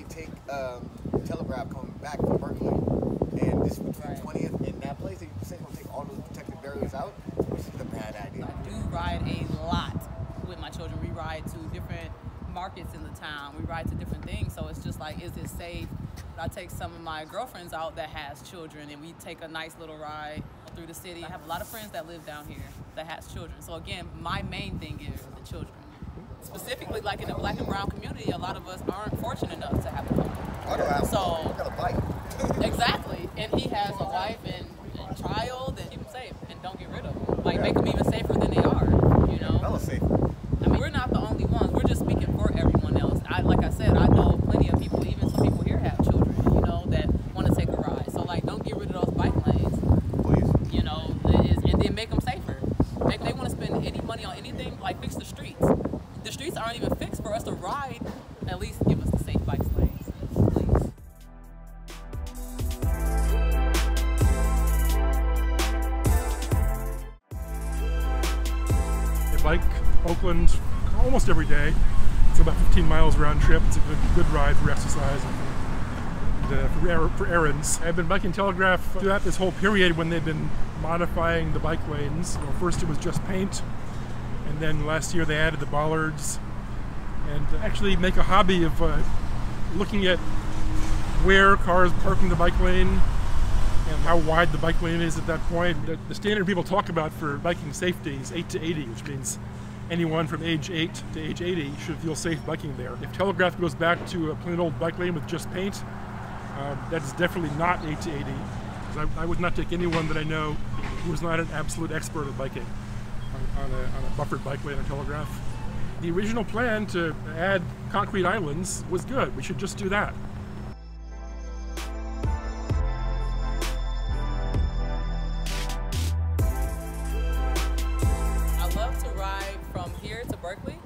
literally take um, Telegraph coming back from Berkeley, and this is between 20th and that place, they say gonna take all those protective barriers out, which is a bad idea. I do ride a lot with my children. We ride to different markets in the town. We ride to different things. So it's just like, is it safe? I take some of my girlfriends out that has children and we take a nice little ride through the city. I have a lot of friends that live down here that has children. So again, my main thing is the children. Like in the black and brown community, a lot of us aren't fortunate enough to have a car. I don't have So- I got a bike. Exactly. And he has a wife and, and child and keep them safe and don't get rid of them. Like make them even safer than they are, you know? Hella safe. I mean, we're not the only ones. We're just speaking for everyone else. I, like I said, I know plenty of people, even some people here have children, you know, that want to take a ride. So, like, don't get rid of those bike lanes, Please. you know, and then make them safer. If they want to spend any money on anything, like, fix the streets. The streets aren't even fixed for us to ride. At least give us the safe bike lanes, please. I bike Oakland almost every day. It's about 15 miles round trip. It's a good good ride for exercise uh, for, er- for errands. I've been biking Telegraph throughout this whole period when they've been modifying the bike lanes. You know, first it was just paint, and then last year they added the bollards. And actually make a hobby of uh, looking at where cars park in the bike lane and how wide the bike lane is at that point. The, the standard people talk about for biking safety is 8 to 80, which means anyone from age 8 to age 80 should feel safe biking there. If Telegraph goes back to a plain old bike lane with just paint, um, that's definitely not 8 to 80. I, I would not take anyone that I know who is not an absolute expert at biking on, on, a, on a buffered bike lane on Telegraph. The original plan to add concrete islands was good. We should just do that. I love to ride from here to Berkeley,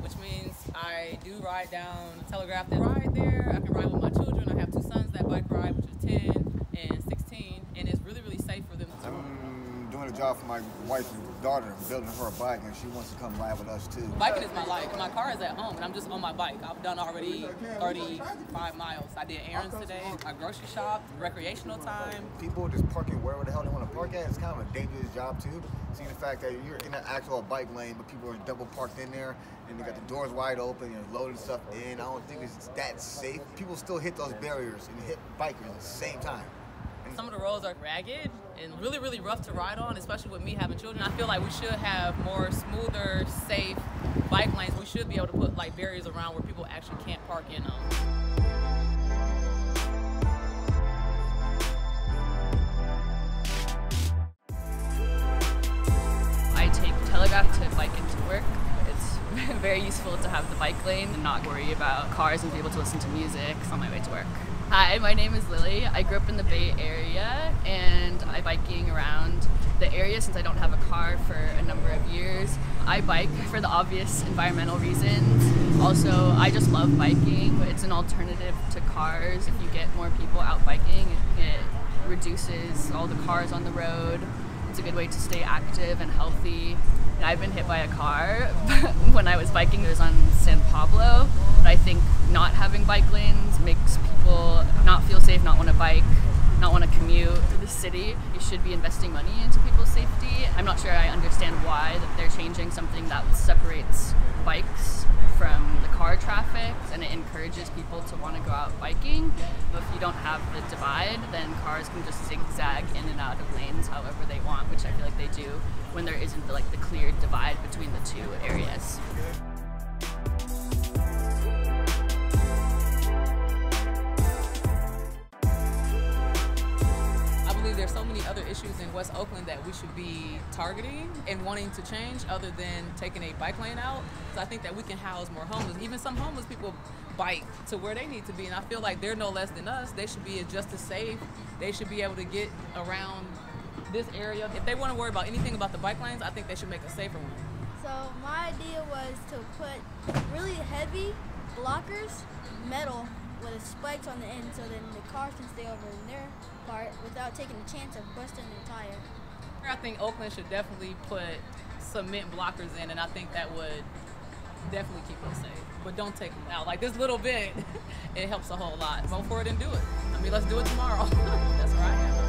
which means I do ride down Telegraph and ride there. I can ride with my children. I have two sons that bike ride, which is 10 and 16, and it's really, really safe for them to I'm doing a job for my wife's daughter, building her a bike, and she wants to come ride with us too. Biking is my life. My car is at home, and I'm just on my bike. I've done already 35 miles. I did errands today. I grocery shop, recreational time. People just parking wherever the hell they want to park at. It's kind of a dangerous job too. Seeing the fact that you're in an actual bike lane, but people are double parked in there, and they got the doors wide open, you're loading stuff in. I don't think it's that safe. People still hit those barriers and hit bikers at the same time. And Some of the roads are ragged and really, really rough to ride on, especially with me having children. I feel like we should have more smoother, safe bike lanes. We should be able to put like barriers around where people actually can't park in them. I take Telegraph to bike. It's very useful to have the bike lane and not worry about cars and be able to listen to music on my way to work. Hi, my name is Lily. I grew up in the Bay Area and I biking around the area since I don't have a car for a number of years. I bike for the obvious environmental reasons. Also, I just love biking. It's an alternative to cars. If you get more people out biking, it, it reduces all the cars on the road. It's a good way to stay active and healthy. I've been hit by a car when I was biking. It was on San Pablo. And I think not having bike lanes makes people not feel safe, not want to bike, not want to commute to the city. You should be investing money into people's safety. I'm not sure I understand why that they're changing something that separates bikes from the car traffic and it encourages people to want to go out biking. But if you don't have the divide, then cars can just zigzag in and out of lanes however they want, which I feel like they do when there isn't like the clear divide between the two areas. West Oakland that we should be targeting and wanting to change other than taking a bike lane out. So I think that we can house more homeless. Even some homeless people bike to where they need to be. And I feel like they're no less than us. They should be just as safe. They should be able to get around this area. If they want to worry about anything about the bike lanes, I think they should make a safer one. So my idea was to put really heavy blockers, metal, with spikes on the end, so then the car can stay over in their part without taking a chance of busting their tire. I think Oakland should definitely put cement blockers in, and I think that would definitely keep us safe. But don't take them out. Like this little bit, it helps a whole lot. Vote for it and do it. I mean, let's do it tomorrow.